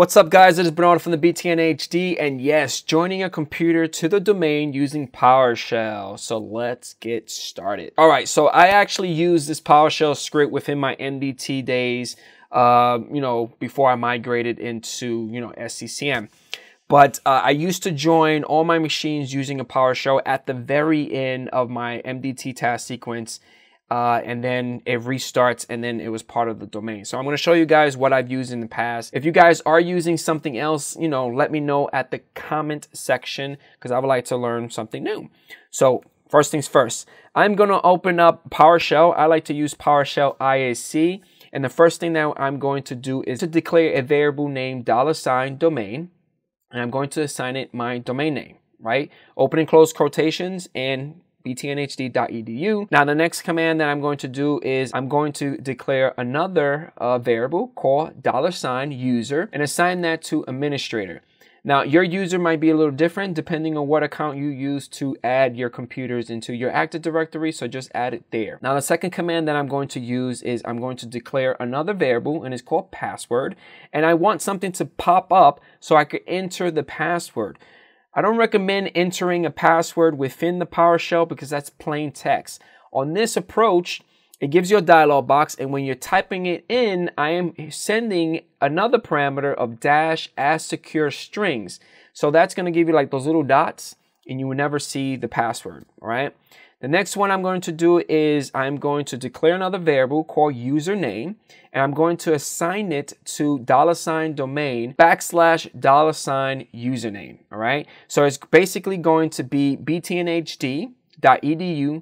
What's up guys, it is Bernardo from the BTN HD and yes, joining a computer to the domain using PowerShell. So let's get started. All right, so I actually used this PowerShell script within my MDT days, uh, you know, before I migrated into, you know, SCCM. But uh, I used to join all my machines using a PowerShell at the very end of my MDT task sequence uh, and then it restarts and then it was part of the domain. So I'm going to show you guys what I've used in the past. If you guys are using something else, you know, let me know at the comment section because I would like to learn something new. So first things first, I'm going to open up PowerShell. I like to use PowerShell ISE. And the first thing that I'm going to do is to declare a variable named dollar sign domain. And I'm going to assign it my domain name, right? Open and close quotations and btnhd.edu. Now the next command that I'm going to do is I'm going to declare another uh, variable called dollar sign user and assign that to administrator. Now, your user might be a little different depending on what account you use to add your computers into your Active Directory, so just add it there. Now, the second command that I'm going to use is I'm going to declare another variable and it's called password. And I want something to pop up so I could enter the password. I don't recommend entering a password within the PowerShell because that's plain text. On this approach, it gives you a dialog box and when you're typing it in, I am sending another parameter of dash as secure strings. So that's going to give you like those little dots and you will never see the password, all right? The next one I'm going to do is I'm going to declare another variable called username, and I'm going to assign it to dollar sign domain backslash dollar sign username. All right. So it's basically going to be btnhd.edu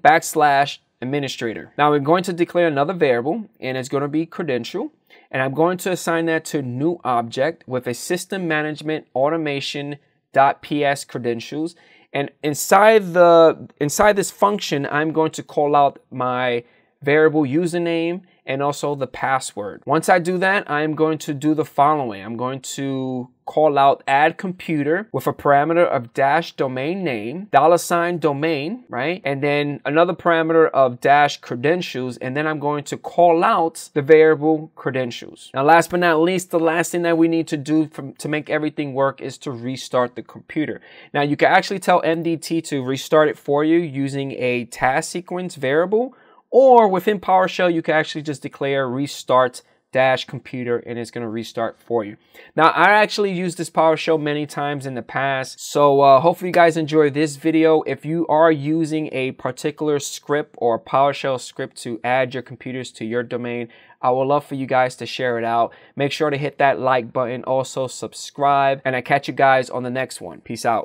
backslash administrator. Now we're going to declare another variable, and it's going to be credential. And I'm going to assign that to new object with a system management automation .ps credentials and inside the inside this function, I'm going to call out my variable username and also the password. Once I do that, I'm going to do the following. I'm going to call out add computer with a parameter of dash domain name, dollar sign domain, right? And then another parameter of dash credentials. And then I'm going to call out the variable credentials. Now, last but not least, the last thing that we need to do from, to make everything work is to restart the computer. Now, you can actually tell MDT to restart it for you using a task sequence variable or within PowerShell, you can actually just declare restart dash computer and it's going to restart for you. Now, I actually used this PowerShell many times in the past. So uh, hopefully you guys enjoy this video. If you are using a particular script or PowerShell script to add your computers to your domain, I would love for you guys to share it out. Make sure to hit that like button, also subscribe, and I catch you guys on the next one. Peace out.